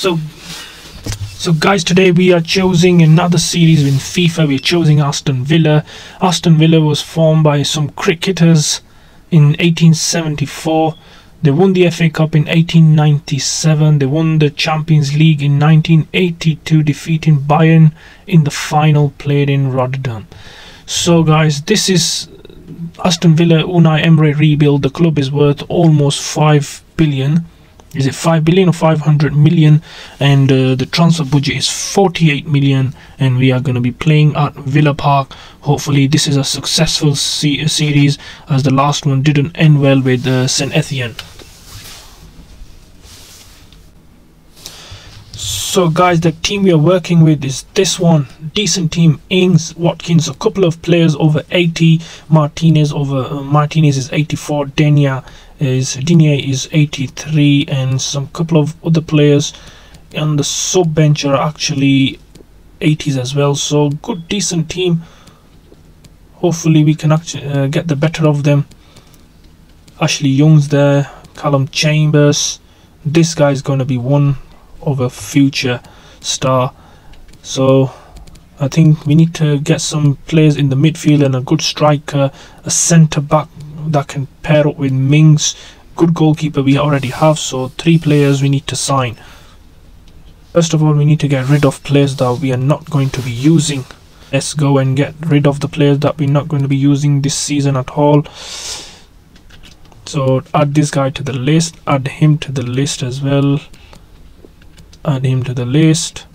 So, so guys, today we are choosing another series in FIFA. We're choosing Aston Villa. Aston Villa was formed by some cricketers in 1874. They won the FA Cup in 1897. They won the Champions League in 1982, defeating Bayern in the final played in Rotterdam. So, guys, this is Aston Villa Unai Emery rebuild. The club is worth almost 5 billion is it 5 billion or 500 million? And uh, the transfer budget is 48 million and we are going to be playing at Villa Park. Hopefully this is a successful se series as the last one didn't end well with uh, St Etienne. So guys the team we are working with is this one. Decent team. Ings Watkins a couple of players over 80 Martinez over uh, Martinez is 84 Denia is Digne is 83 and some couple of other players on the sub bench are actually 80s as well. So good decent team. Hopefully we can actually uh, get the better of them. Ashley Young's there Callum Chambers. This guy is going to be one of a future star. So I think we need to get some players in the midfield and a good striker a centre back that can pair up with Mings. Good goalkeeper we already have, so three players we need to sign. First of all, we need to get rid of players that we are not going to be using. Let's go and get rid of the players that we're not going to be using this season at all. So add this guy to the list, add him to the list as well. Add him to the list.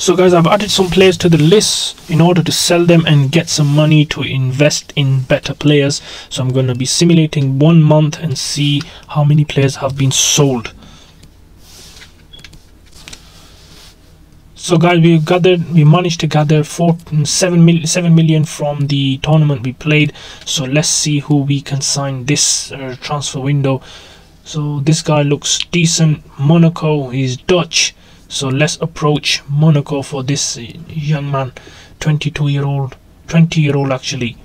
So guys i've added some players to the list in order to sell them and get some money to invest in better players. So i'm going to be simulating one month and see how many players have been sold. So guys we gathered we managed to gather four seven mil seven million from the tournament we played. So let's see who we can sign this uh, transfer window. So this guy looks decent. Monaco he's dutch so let's approach Monaco for this uh, young man 22 year old 20 year old actually.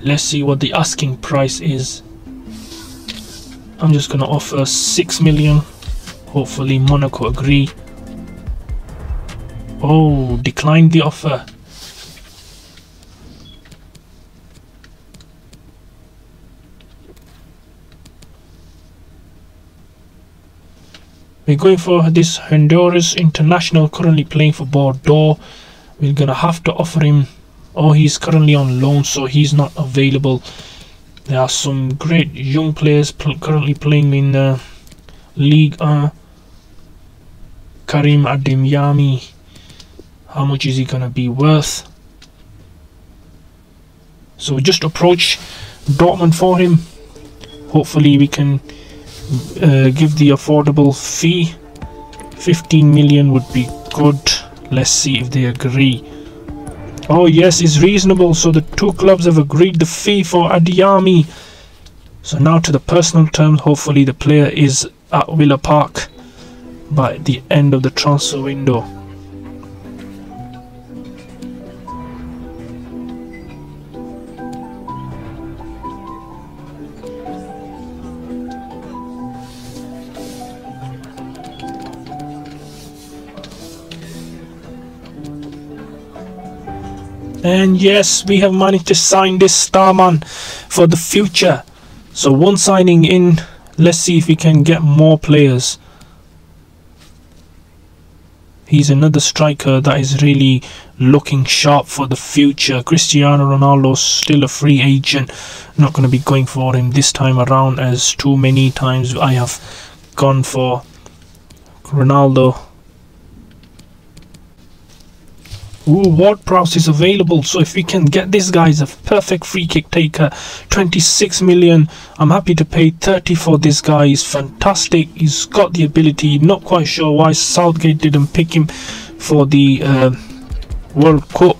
Let's see what the asking price is. I'm just gonna offer 6 million. Hopefully Monaco agree. Oh declined the offer We're going for this Honduras international currently playing for Bordeaux. We're gonna have to offer him. Oh, he's currently on loan, so he's not available. There are some great young players pl currently playing in the League uh, Karim Adeyemi. How much is he gonna be worth? So just approach Dortmund for him. Hopefully we can uh, give the affordable fee 15 million would be good. Let's see if they agree. Oh yes it's reasonable. So the two clubs have agreed the fee for Adeyemi. So now to the personal terms. Hopefully the player is at Villa Park by the end of the transfer window And yes, we have managed to sign this Starman for the future. So one signing in, let's see if we can get more players. He's another striker that is really looking sharp for the future. Cristiano Ronaldo still a free agent. Not going to be going for him this time around as too many times I have gone for Ronaldo Ward Prowse is available, so if we can get this guy as a perfect free kick taker, 26 million, I'm happy to pay 30 for this guy, he's fantastic, he's got the ability, not quite sure why Southgate didn't pick him for the uh, World Cup,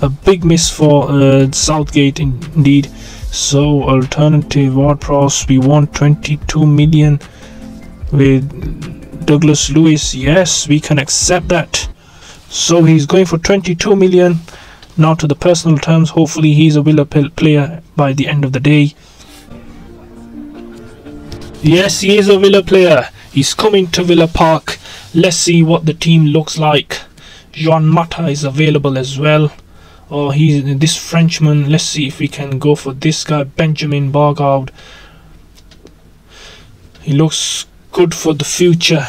a big miss for uh, Southgate indeed, so alternative Ward Prowse, we want 22 million with Douglas Luiz. Yes, we can accept that. So he's going for 22 million. Now to the personal terms, hopefully he's a Villa player by the end of the day. Yes, he is a Villa player. He's coming to Villa Park. Let's see what the team looks like. Juan Mata is available as well. Oh, he's this Frenchman. Let's see if we can go for this guy, Benjamin Bourigeaud. He looks good for the future.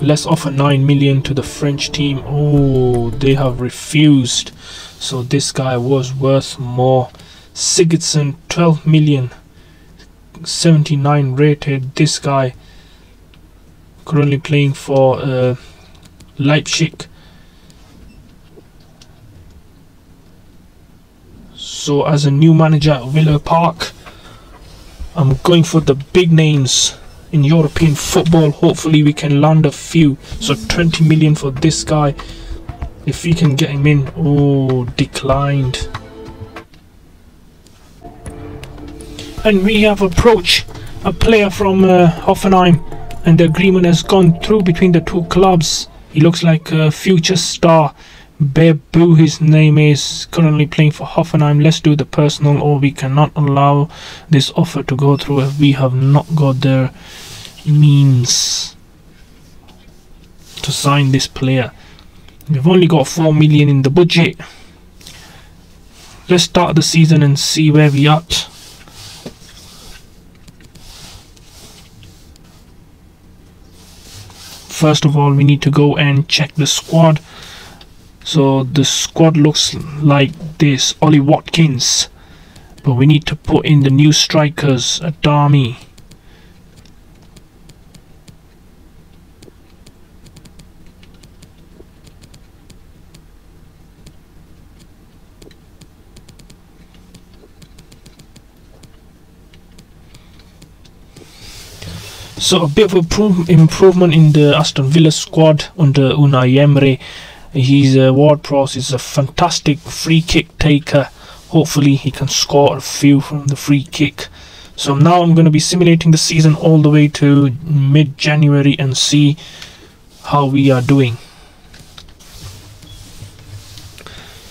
Let's offer 9 million to the French team. Oh they have refused. So this guy was worth more. Sigurdsson 12 million. 79 rated. This guy currently playing for uh, Leipzig. So as a new manager at Villa Park I'm going for the big names in European football. Hopefully, we can land a few. So, 20 million for this guy. If we can get him in. Oh, declined. And we have approached a player from uh, Hoffenheim, and the agreement has gone through between the two clubs. He looks like a future star. Bebou, his name is currently playing for Hoffenheim. Let's do the personal, or we cannot allow this offer to go through if we have not got their means to sign this player. We've only got 4 million in the budget. Let's start the season and see where we at. First of all, we need to go and check the squad. So the squad looks like this. Ollie Watkins. But we need to put in the new strikers. Adeyemi. So a bit of improvement in the Aston Villa squad under Unai Emery. He's uh, Ward Prowse is a fantastic free kick taker. Hopefully he can score a few from the free kick. So now I'm going to be simulating the season all the way to mid-January and see how we are doing.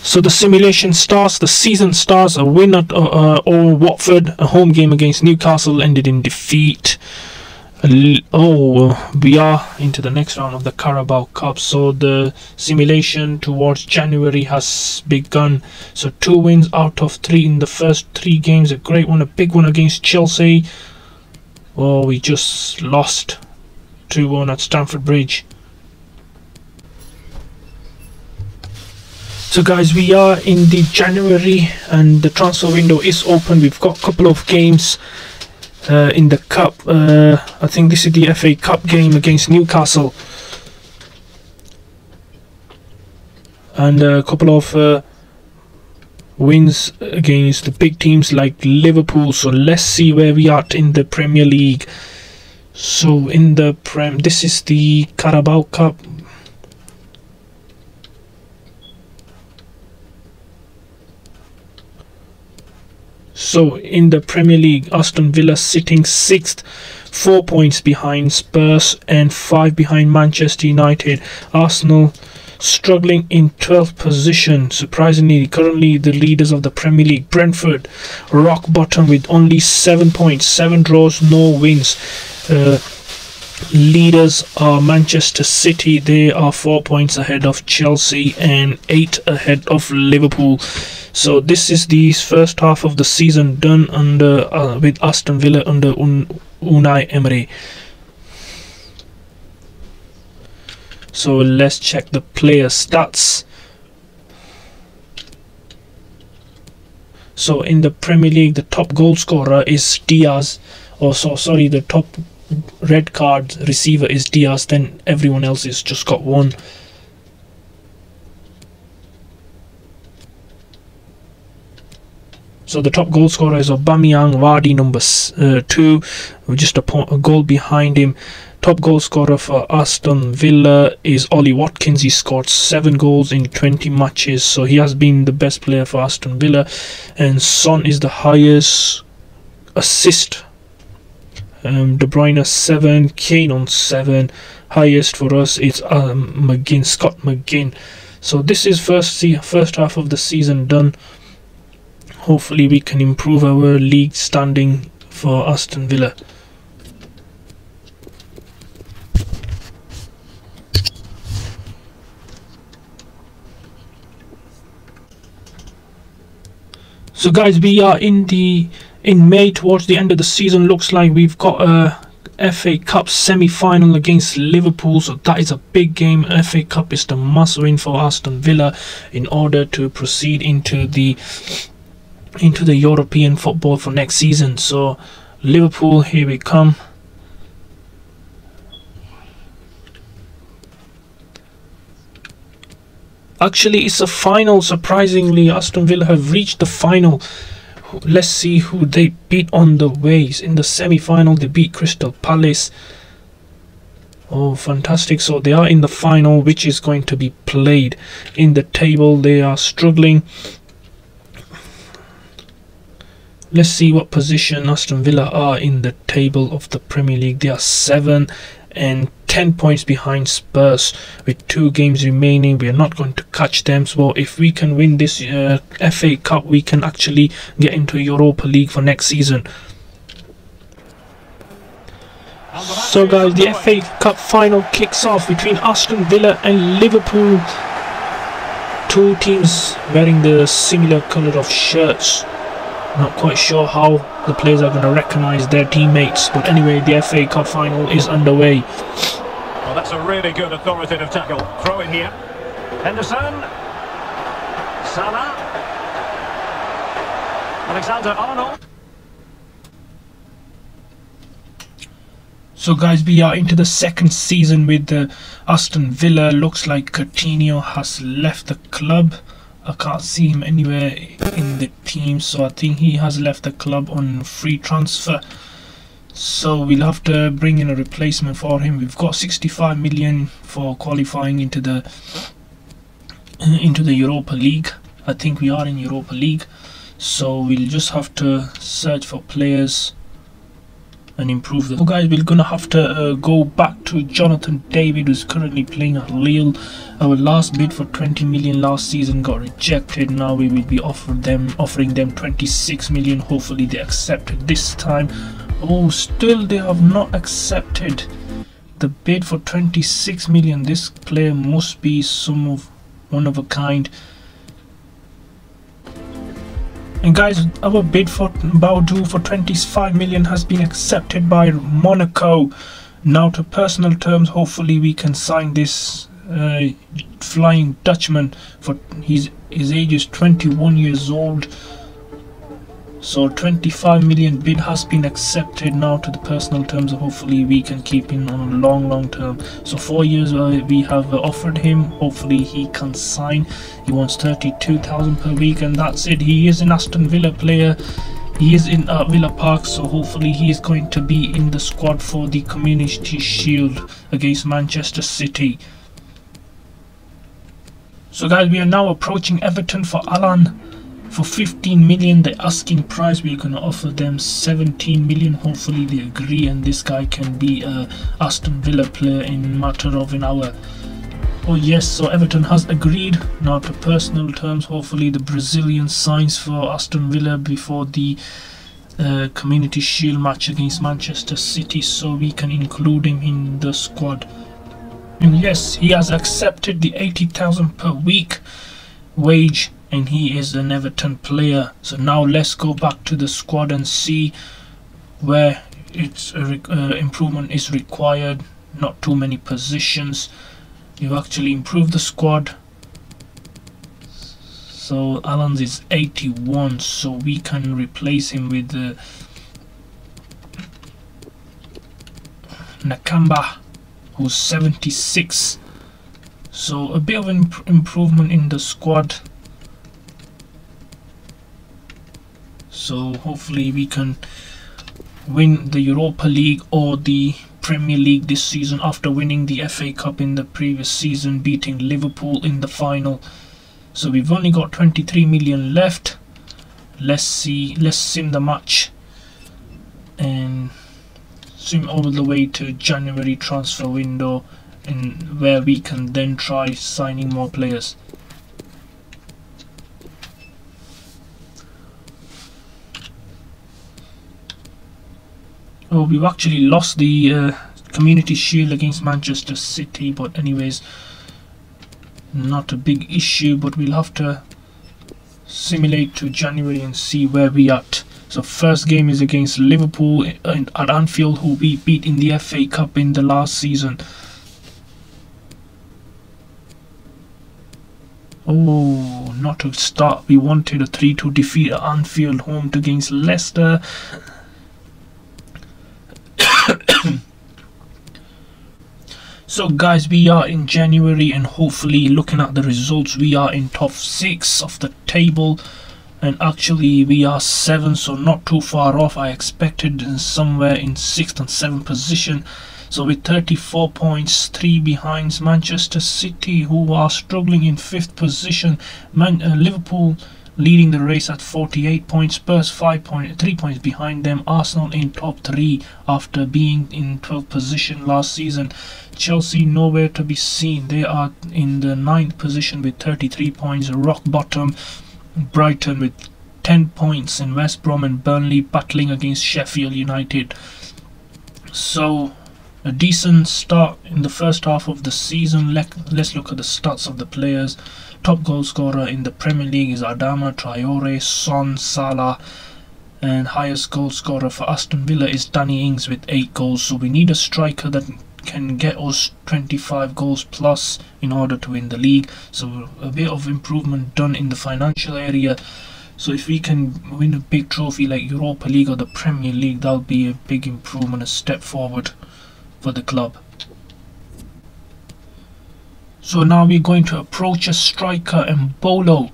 So the simulation starts, the season starts, a win at uh, uh, or Watford, a home game against Newcastle ended in defeat oh we are into the next round of the Carabao Cup. So the simulation towards January has begun. So two wins out of three in the first three games. A great one a big one against Chelsea. Oh we just lost 2-1 at Stamford Bridge. So guys we are in the January and the transfer window is open. We've got a couple of games uh, in the cup. Uh, I think this is the FA Cup game against Newcastle, and a couple of uh, wins against the big teams like Liverpool. So let's see where we are in the Premier League. So in the Prem, this is the Carabao Cup. So in the Premier League, Aston Villa sitting sixth, four points behind Spurs and five behind Manchester United. Arsenal struggling in 12th position. Surprisingly, currently the leaders of the Premier League, Brentford, rock bottom with only seven points, seven draws, no wins. Uh, leaders are Manchester City. They are four points ahead of Chelsea and eight ahead of Liverpool. So this is the first half of the season done under uh, with Aston Villa under Un Unai Emery. So let's check the player stats. So in the Premier League, the top goal scorer is Diaz. Oh, so sorry, the top red card receiver is Diaz. Then everyone else is just got one. So the top goal scorer is Aubameyang, Vardy number uh, two, just a, a, goal behind him. Top goal scorer for Aston Villa is Ollie Watkins. He scored seven goals in 20 matches, so he has been the best player for Aston Villa. And Son is the highest assist Um, De Bruyne 7, Kane on 7. Highest for us is um, McGinn, Scott McGinn. So this is first first half of the season done. Hopefully we can improve our league standing for Aston Villa. So guys, we are in the in May towards the end of the season. Looks like we've got a FA Cup semi-final against Liverpool. So that is a big game. FA Cup is the must-win for Aston Villa in order to proceed into the into the European football for next season. So Liverpool, here we come. Actually, it's a final. Surprisingly, Aston Villa have reached the final. Let's see who they beat on the ways. In the semi-final, they beat Crystal Palace. Oh, fantastic. So they are in the final, which is going to be played in the table. They are struggling. Let's see what position Aston Villa are in the table of the Premier League. They are 7 and 10 points behind Spurs with two games remaining. We are not going to catch them. So if we can win this uh, FA Cup, we can actually get into Europa League for next season. So guys, the FA Cup final kicks off between Aston Villa and Liverpool. Two teams wearing the similar colour of shirts. Not quite sure how the players are going to recognise their teammates. But anyway, the FA Cup final is underway. Well, that's a really good authoritative tackle. Throw in here. Henderson. Salah. Alexander Arnold. So guys, we are into the second season with the Aston Villa. Looks like Coutinho has left the club. I can't see him anywhere in the team, so I think he has left the club on free transfer so we'll have to bring in a replacement for him we've got 65 million for qualifying into the into the Europa League I think we are in Europa League so we'll just have to search for players and improve them. So guys, we're gonna have to uh, go back to Jonathan David, who's currently playing at Lille. Our last bid for 20 million last season got rejected. Now we will be offering them offering them 26 million. Hopefully they accept it this time. Oh, still they have not accepted the bid for 26 million. This player must be some of one of a kind. And guys, our bid for Boadu for 25 million has been accepted by Monaco. Now to personal terms, hopefully we can sign this uh, flying Dutchman for his his age is 21 years old so 25 million bid has been accepted now to the personal terms hopefully we can keep him on a long long term. So four years uh, we have uh, offered him hopefully he can sign. He wants 32,000 per week and that's it. He is an Aston Villa player. He is in uh, Villa Park so hopefully he is going to be in the squad for the Community Shield against Manchester City. So guys we are now approaching Everton for Allan for 15 million the asking price we're gonna offer them 17 million. Hopefully they agree and this guy can be a aston villa player in matter of an hour. Oh yes so everton has agreed. Now to personal terms hopefully the brazilian signs for aston villa before the uh, community shield match against manchester city so we can include him in the squad. And yes he has accepted the 80,000 per week wage and he is an Everton player. So now let's go back to the squad and see where its uh, improvement is required. Not too many positions. You've actually improved the squad. So Allan's is 81, so we can replace him with uh, Nakamba, who's 76. So a bit of an imp improvement in the squad. So hopefully we can win the Europa League or the Premier League this season after winning the FA Cup in the previous season beating Liverpool in the final so we've only got 23 million left let's see let's sim the match and swim all the way to January transfer window and where we can then try signing more players. Oh, we've actually lost the uh, Community Shield against Manchester City, but anyways, not a big issue, but we'll have to simulate to January and see where we at. So first game is against Liverpool at Anfield, who we beat in the FA Cup in the last season. Oh, not to start. We wanted a 3-2 defeat at Anfield home to against Leicester. So guys, we are in January and hopefully looking at the results, we are in top 6 of the table and actually we are 7 so not too far off. I expected somewhere in 6th and 7th position. So with 34 points, 3 behind Manchester City who are struggling in 5th position. Man uh, Liverpool leading the race at 48 points, Spurs 5 point, 3 points behind them, Arsenal in top 3 after being in 12th position last season, Chelsea nowhere to be seen, they are in the 9th position with 33 points, rock bottom, Brighton with 10 points in West Brom and Burnley battling against Sheffield United. So a decent start in the first half of the season. Let, let's look at the stats of the players. Top goal scorer in the Premier League is Adama Traore, Son, Salah, and highest goal scorer for Aston Villa is Danny Ings with 8 goals. So we need a striker that can get us 25 goals plus in order to win the league. So a bit of improvement done in the financial area. So if we can win a big trophy like Europa League or the Premier League, that'll be a big improvement, a step forward for the club. So now we're going to approach a striker Embolo,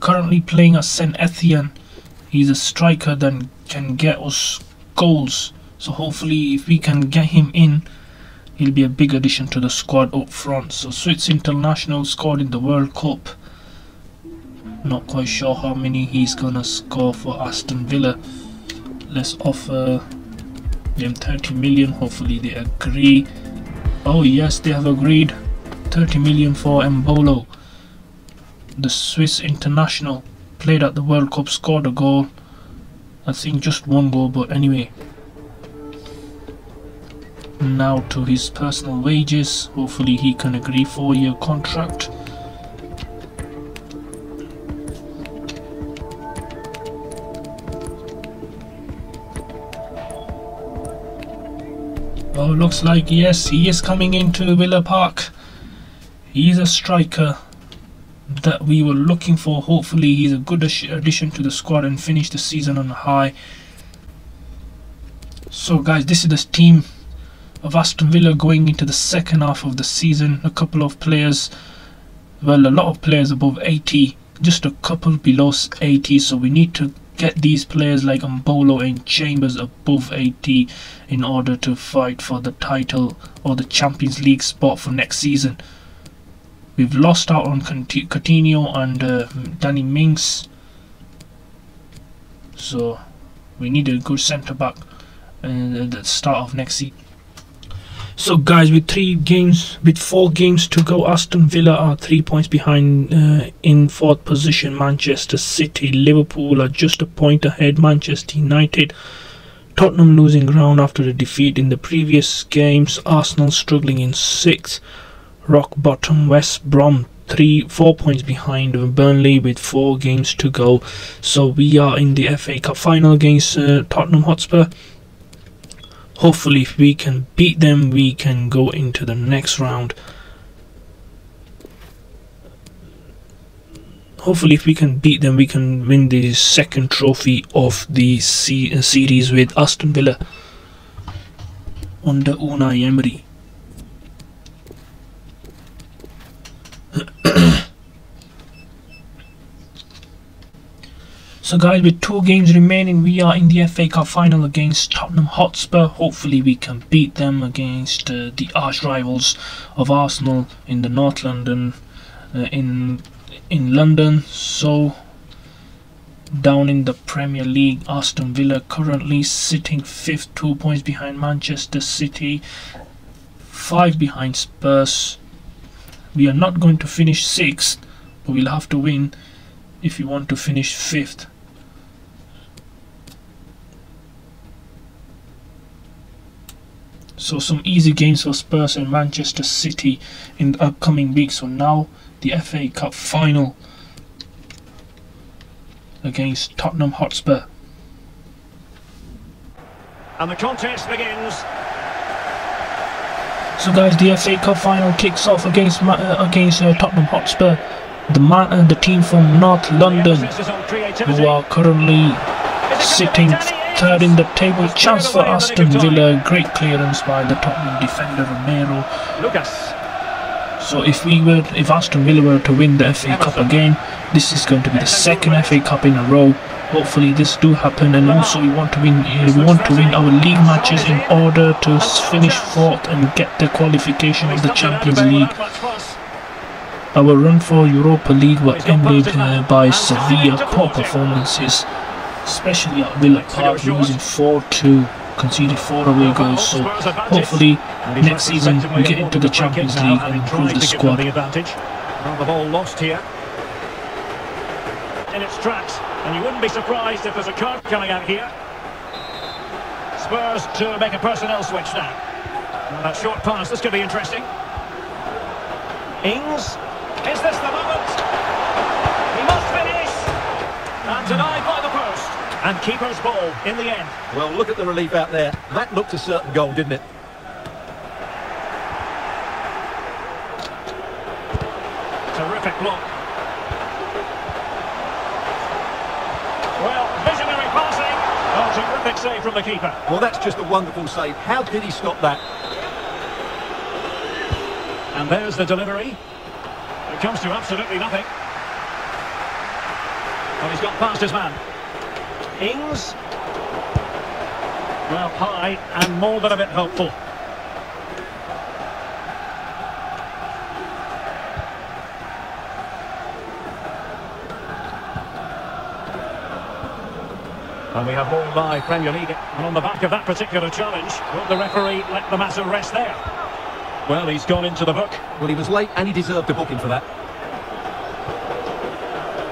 currently playing at St. Etienne. He's a striker that can get us goals. So hopefully if we can get him in, he'll be a big addition to the squad up front. So Swiss international scored in the World Cup. Not quite sure how many he's gonna score for Aston Villa. Let's offer them 30 million. Hopefully they agree. Oh yes, they have agreed. 30 million for Embolo. The Swiss international played at the World Cup, scored a goal. I think just one goal, but anyway. Now to his personal wages. Hopefully he can agree for a year contract. Oh, looks like yes, he is coming into Villa Park. He's a striker that we were looking for. Hopefully he's a good addition to the squad and finish the season on a high. So guys, this is the team of Aston Villa going into the second half of the season. A couple of players, well a lot of players above 80, just a couple below 80. So we need to get these players like Embolo and Chambers above 80 in order to fight for the title or the Champions League spot for next season. We've lost out on Coutinho and uh, Danny Mings. So we need a good centre back uh, at the start of next season. So guys, with three games, with four games to go, Aston Villa are three points behind uh, in fourth position. Manchester City, Liverpool are just a point ahead. Manchester United, Tottenham losing ground after the defeat in the previous games. Arsenal struggling in sixth rock bottom West Brom three four points behind Burnley with four games to go. So we are in the FA Cup final against uh, Tottenham Hotspur. Hopefully if we can beat them we can go into the next round. Hopefully if we can beat them we can win the second trophy of the uh, series with Aston Villa under Unai Emery So guys, with two games remaining, we are in the FA Cup final against Tottenham Hotspur. Hopefully we can beat them against uh, the arch rivals of Arsenal in the North London, uh, in in London. So Down in the Premier League, Aston Villa currently sitting fifth, two points behind Manchester City, five behind Spurs. We are not going to finish sixth, but we'll have to win if we want to finish fifth. So some easy games for Spurs and Manchester City in the upcoming week. So now the FA Cup final against Tottenham Hotspur. And the contest begins. So guys, the FA Cup final kicks off against uh, against uh, Tottenham Hotspur, the man, and the team from North London, who are currently sitting third in the table. Chance for Aston Villa, great clearance by the Tottenham defender Romero. Lucas. So if we were, if Aston Villa were to win the FA Cup again, this is going to be the second FA Cup in a row. Hopefully this do happen, and also we want to win. We want to win our league matches in order to finish fourth and get the qualification of the Champions League. Our run for Europa League were ended uh, by severe poor performances, especially at Villa Park, losing 4-2 conceded four away goals. So hopefully next season we get into the Champions League and improve the squad. Well, the ball lost here. In its tracks, and you wouldn't be surprised if there's a card coming out here. Spurs to make a personnel switch now. And that short pass, this could be interesting. Ings, is this the moment? He must finish! And denied by the post. And keeper's ball in the end. Well, look at the relief out there. That looked a certain goal, didn't it? Terrific block. Well, visionary passing. Oh, terrific save from the keeper. Well, that's just a wonderful save. How did he stop that? And there's the delivery. It comes to absolutely nothing. Well, he's got past his man. Ings. Well, high and more than a bit hopeful. And we have more live Premier League. And on the back of that particular challenge, will the referee let the matter rest there? Well, he's gone into the book. Well, he was late and he deserved a booking for that.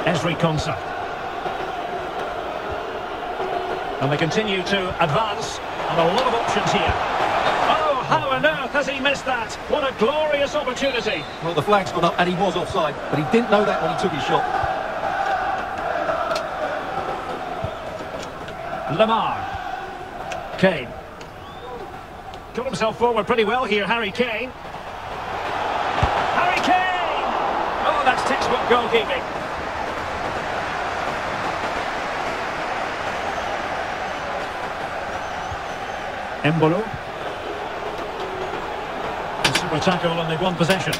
Ezri Konsa. And they continue to advance, and a lot of options here. Oh, how on earth has he missed that? What a glorious opportunity. Well, the flag's gone up and he was offside, but he didn't know that when he took his shot. Lamar. Kane. Got himself forward pretty well here, Harry Kane. Harry Kane! Oh, that's textbook goalkeeping. Embolo. A super tackle and they've won possession.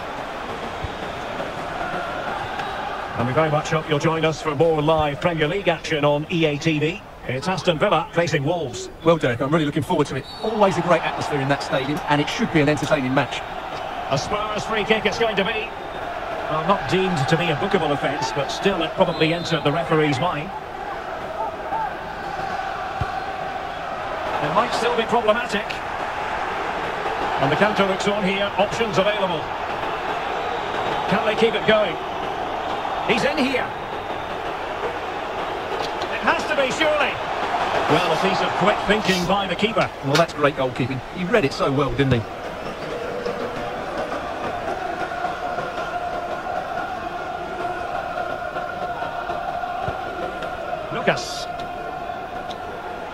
And we very much hope you'll join us for more live Premier League action on EA TV. It's Aston Villa facing Wolves. Well, Derek, I'm really looking forward to it. Always a great atmosphere in that stadium, and it should be an entertaining match. A Spurs free kick it's going to be. Well, not deemed to be a bookable offence, but still it probably entered the referee's mind. It might still be problematic. And the counter looks on here, options available. Can they keep it going? He's in here. Has to be, surely. Well, a piece of quick thinking by the keeper. Well, that's great goalkeeping. He read it so well, didn't he? Lucas.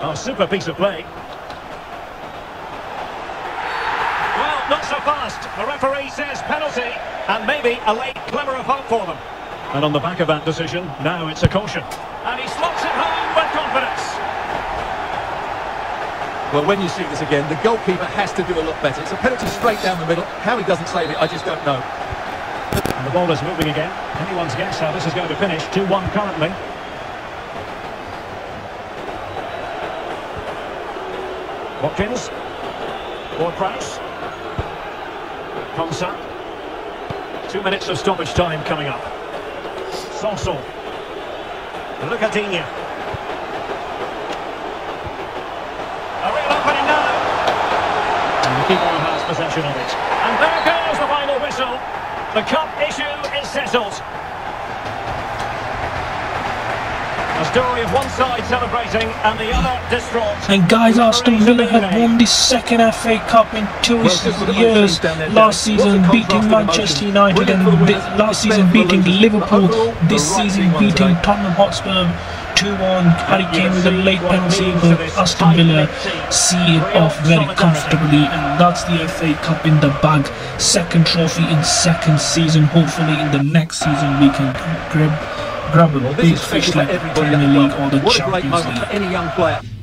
Oh, super piece of play. Well, not so fast. The referee says penalty, and maybe a late glimmer of hope for them. And on the back of that decision, now it's a caution. And he slots it home with confidence. Well, when you see this again, the goalkeeper has to do a lot better. It's a penalty straight down the middle. How he doesn't save it, I just don't know. And the ball is moving again. Anyone's guess how this is going to finish. 2-1 currently. Watkins. Ward-Prowse. Konsa. Two minutes of stoppage time coming up. Sossel. Look. A real opening now. And has possession of it. And there goes the final whistle. The cup issue is settled. A story of one side celebrating and the other distraught. And guys, Aston Villa have won the second FA Cup in two years. Last season beating Manchester United and last season beating Liverpool. This season beating Tottenham Hotspur 2-1. Harry Kane with a late penalty, but Aston Villa see it off very comfortably, and that's the FA Cup in the bag. Second trophy in second season. Hopefully, in the next season we can grab grab a well, big fish like Premier League or the Champions League.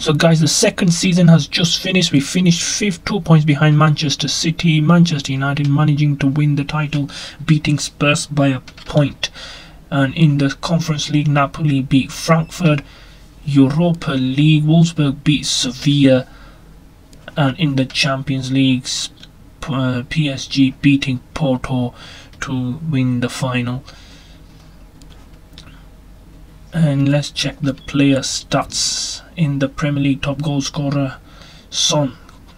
So guys, the second season has just finished. We finished fifth, two points behind Manchester City. Manchester United managing to win the title, beating Spurs by a point. And in the Conference League, Napoli beat Frankfurt. Europa League, Wolfsburg beat Sevilla. And in the Champions League, uh, PSG beating Porto to win the final and let's check the player stats in the Premier League top goal scorer. Son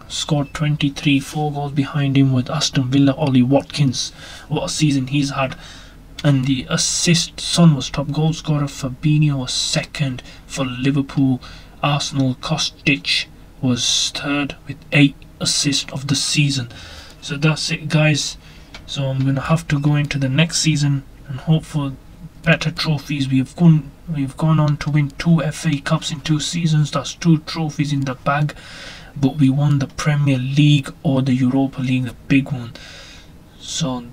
scored 23 4 goals behind him with Aston Villa. Ollie Watkins what a season he's had. And the assist Son was top goal scorer. Fabinho was second for Liverpool. Arsenal Kostic was third with 8 assists of the season. So that's it guys. So I'm gonna have to go into the next season and hope for better trophies. We have gone we've gone on to win two FA Cups in two seasons. That's two trophies in the bag. But we won the Premier League or the Europa League, the big one. So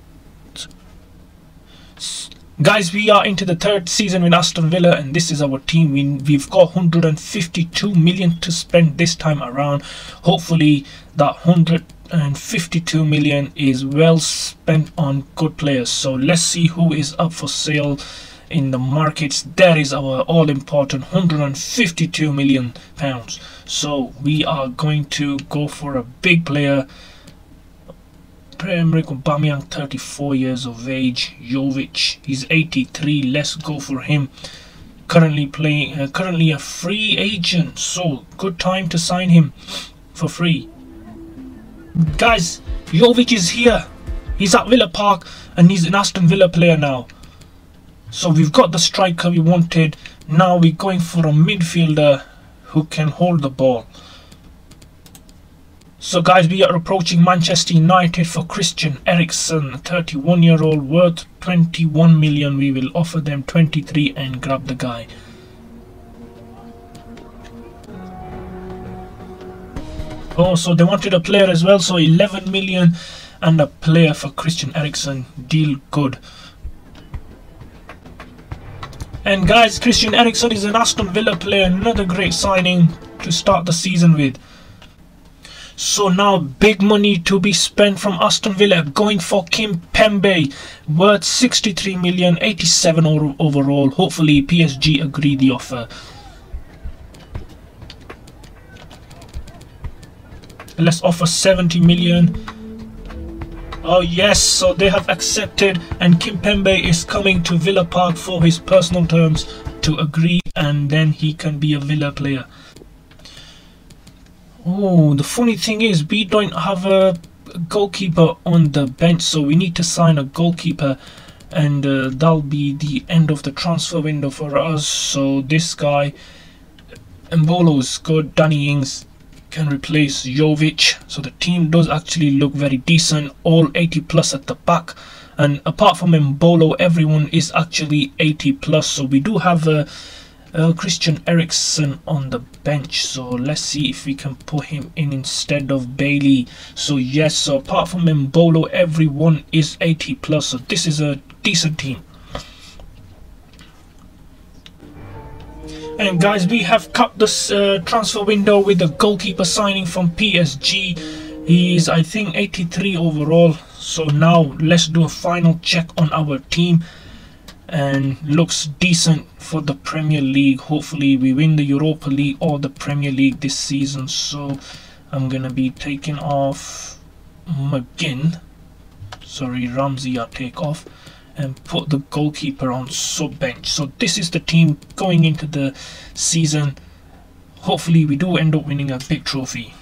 Guys, we are into the third season with Aston Villa and this is our team. We, we've got 152 million to spend this time around. Hopefully that 100 and 52 million is well spent on good players so let's see who is up for sale in the markets. That is our all important 152 million pounds. So we are going to go for a big player. Pierre-Emerick Aubameyang 34 years of age. Jovic he's 83 let's go for him. Currently playing uh, currently a free agent. So good time to sign him for free. Guys, Jovic is here. He's at Villa Park and he's an Aston Villa player now. So we've got the striker we wanted. Now we're going for a midfielder who can hold the ball. So guys, we are approaching Manchester United for Christian Eriksen, 31 year old worth 21 million. We will offer them 23 and grab the guy. Oh, so they wanted a player as well. So 11 million and a player for Christian Eriksen. Deal good. And guys, Christian Eriksen is an Aston Villa player. Another great signing to start the season with. So now big money to be spent from Aston Villa going for Kim Pembe worth 63 million 87 overall hopefully PSG agree the offer let's offer 70 million oh yes so they have accepted and Kimpembe is coming to Villa Park for his personal terms to agree and then he can be a Villa player. Oh the funny thing is we don't have a goalkeeper on the bench so we need to sign a goalkeeper and uh, that'll be the end of the transfer window for us. So this guy Embolo's good Danny Ings can replace Jovic. So the team does actually look very decent. All 80 plus at the back. And apart from Embolo, everyone is actually 80 plus. So we do have a, a Christian Eriksen on the bench. So let's see if we can put him in instead of Bailey. So yes, so apart from Embolo, everyone is 80 plus. So this is a decent team. And guys, we have cut this uh, transfer window with the goalkeeper signing from PSG. He is, I think, 83 overall. So now let's do a final check on our team. and looks decent for the Premier League. Hopefully, we win the Europa League or the Premier League this season. So, I'm gonna be taking off McGinn. Sorry, Ramsey. I take off and put the goalkeeper on sub bench. So this is the team going into the season. Hopefully, we do end up winning a big trophy.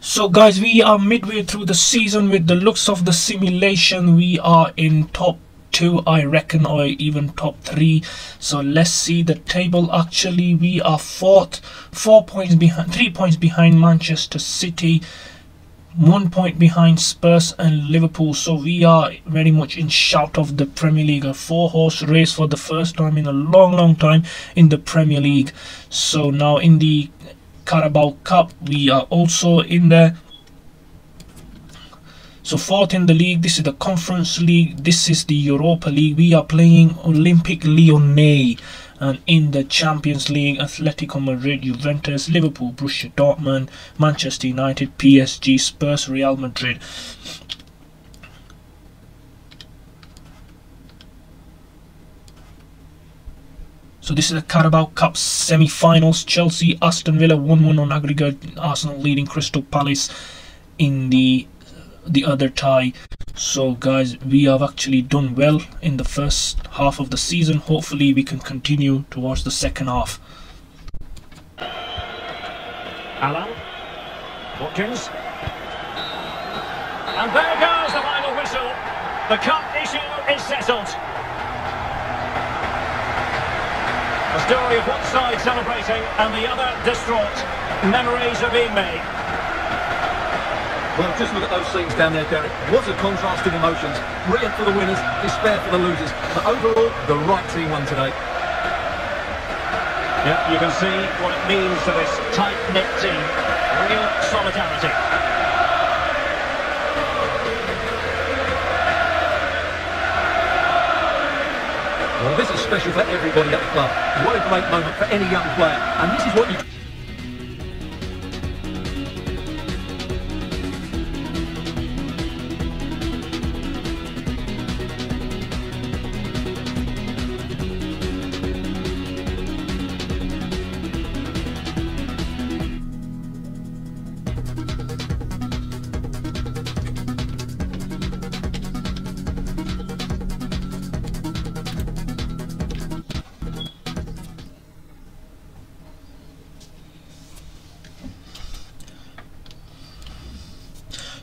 So guys, we are midway through the season with the looks of the simulation. We are in top two, I reckon, or even top three. So let's see the table. Actually, we are fourth, four points behind, three points behind Manchester City, one point behind Spurs and Liverpool. So we are very much in shout of the Premier League. A four-horse race for the first time in a long, long time in the Premier League. So now in the Carabao Cup. We are also in there. So fourth in the league, this is the Conference League, this is the Europa League. We are playing Olympique Lyonnais. And in the Champions League, Atletico Madrid, Juventus, Liverpool, Borussia Dortmund, Manchester United, PSG, Spurs, Real Madrid. So this is the Carabao Cup semi-finals. Chelsea, Aston Villa 1-1 on aggregate. Arsenal leading Crystal Palace in the the other tie. So guys, we have actually done well in the first half of the season. Hopefully we can continue towards the second half. Alan. Watkins. And there goes the final whistle. The cup issue is settled. A story of one side celebrating and the other distraught. Memories are being made. Well, just look at those scenes down there, Derek. What a contrast in emotions. Brilliant for the winners, despair for the losers. But overall, the right team won today. Yeah, you can see what it means to this tight-knit team. Real solidarity. Well, this is special for everybody at the club. What a great moment for any young player. And this is what you...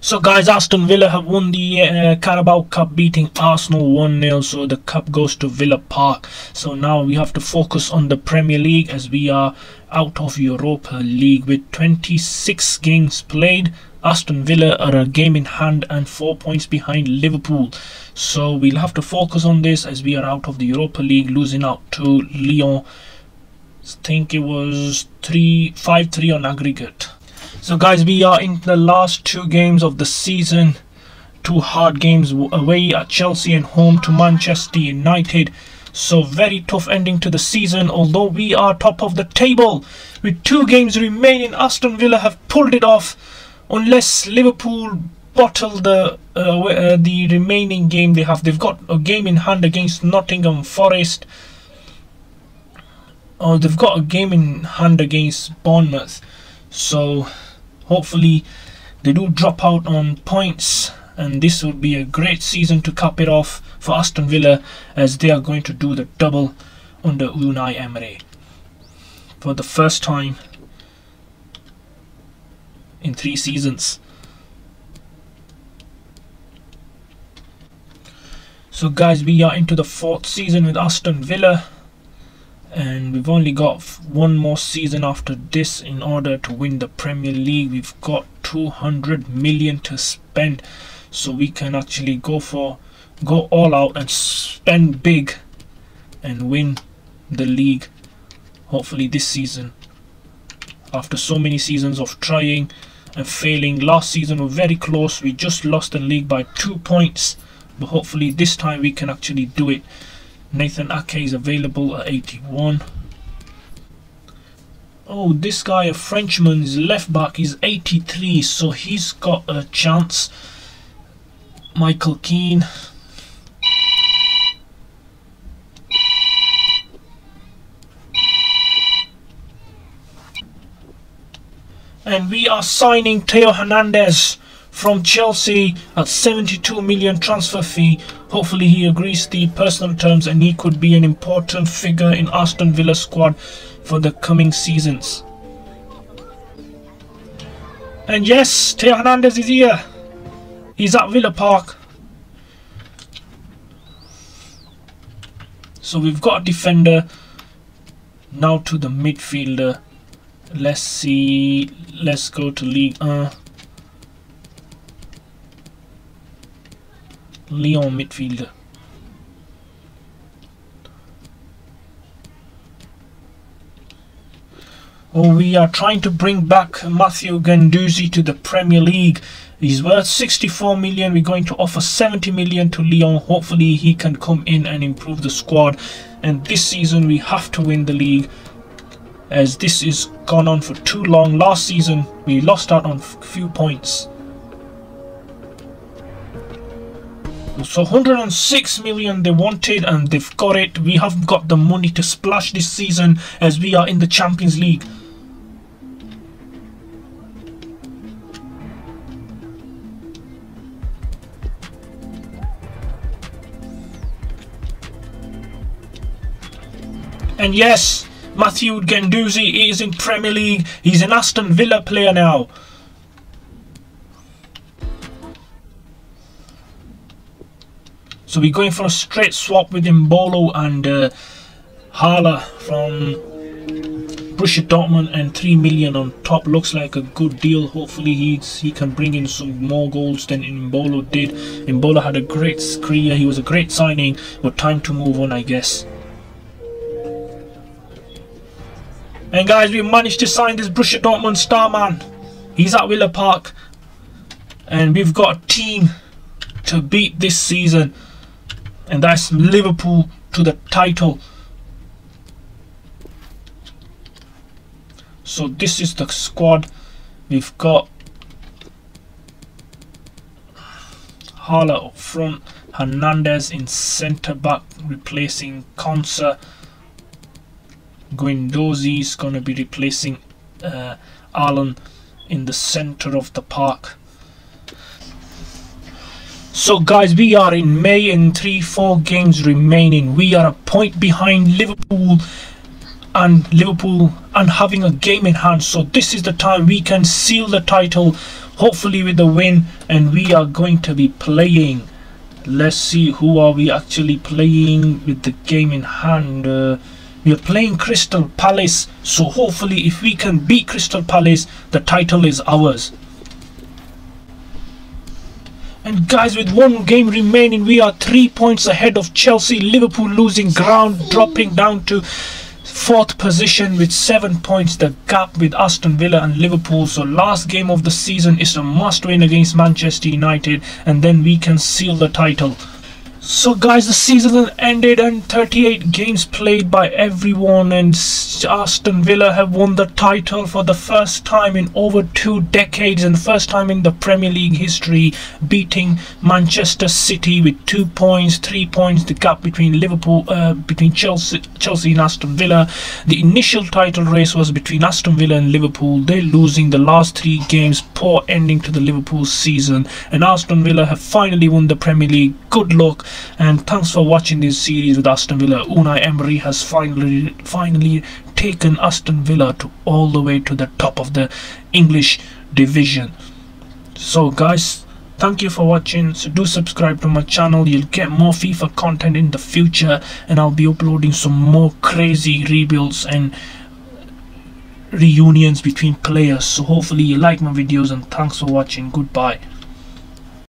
So guys, Aston Villa have won the uh, Carabao Cup beating Arsenal 1-0 so the cup goes to Villa Park. So now we have to focus on the Premier League as we are out of Europa League with 26 games played. Aston Villa are a game in hand and 4 points behind Liverpool. So we'll have to focus on this as we are out of the Europa League losing out to Lyon. I think it was 3 5-3 on aggregate. So guys, we are in the last two games of the season. Two hard games away at Chelsea and home to Manchester United. So very tough ending to the season. Although we are top of the table with two games remaining, Aston Villa have pulled it off. Unless Liverpool bottle the uh, uh, the remaining game they have. They've got a game in hand against Nottingham Forest. Oh, they've got a game in hand against Bournemouth. So hopefully they do drop out on points and this would be a great season to cap it off for Aston Villa as they are going to do the double under Unai Emery for the first time in three seasons. So guys, we are into the fourth season with Aston Villa and we've only got one more season after this in order to win the Premier League. We've got 200 million to spend so we can actually go for go all out and spend big and win the league hopefully this season. After so many seasons of trying and failing last season we were very close. We just lost the league by two points but hopefully this time we can actually do it Nathan Ake is available at 81. Oh, this guy, a Frenchman, is left back, is 83, so he's got a chance. Michael Keane. And we are signing Theo Hernandez from Chelsea at 72 million transfer fee. Hopefully he agrees the personal terms and he could be an important figure in Aston Villa squad for the coming seasons. And yes, Theo Hernandez is here. He's at Villa Park. So we've got a defender. Now to the midfielder. Let's see. Let's go to League. Uh, Lyon midfielder. Oh, we are trying to bring back Matthew Guendouzi to the Premier League. He's worth 64 million. We're going to offer 70 million to Lyon. Hopefully, he can come in and improve the squad. And this season, we have to win the league as this is gone on for too long. Last season, we lost out on a few points. So 106 million they wanted and they've got it. We haven't got the money to splash this season as we are in the Champions League. And yes, Matthew Guendouzi is in Premier League. He's an Aston Villa player now. So we're going for a straight swap with Embolo and uh, Haller from Borussia Dortmund and 3 million on top. Looks like a good deal. Hopefully he's, he can bring in some more goals than Embolo did. Embolo had a great career. He was a great signing. But time to move on, I guess. And guys, we managed to sign this Borussia Dortmund star man. He's at Villa Park. And we've got a team to beat this season and that's Liverpool to the title. So this is the squad. We've got Haller up front, Hernandez in centre back replacing Konsa. Guendouzi is going to be replacing uh, Allen in the centre of the park. So guys, we are in May and 3-4 games remaining. We are a point behind Liverpool and Liverpool and having a game in hand. So this is the time we can seal the title, hopefully with a win. And we are going to be playing. Let's see who are we actually playing with the game in hand. Uh, we are playing Crystal Palace. So hopefully if we can beat Crystal Palace, the title is ours. And guys, with one game remaining, we are three points ahead of Chelsea. Liverpool losing ground, dropping down to fourth position with seven points. The gap with Aston Villa and Liverpool. So last game of the season is a must win against Manchester United. And then we can seal the title. So guys, the season ended and 38 games played by everyone and Aston Villa have won the title for the first time in over two decades and the first time in the Premier League history, beating Manchester City with two points, three points, the gap between Liverpool, uh, between Chelsea, Chelsea and Aston Villa. The initial title race was between Aston Villa and Liverpool. They're losing the last three games, poor ending to the Liverpool season and Aston Villa have finally won the Premier League. Good luck and thanks for watching this series with Aston Villa. Unai Emery has finally finally taken Aston Villa to all the way to the top of the English division. So guys, thank you for watching. So do subscribe to my channel. You'll get more FIFA content in the future and I'll be uploading some more crazy rebuilds and reunions between players. So hopefully you like my videos and thanks for watching. Goodbye.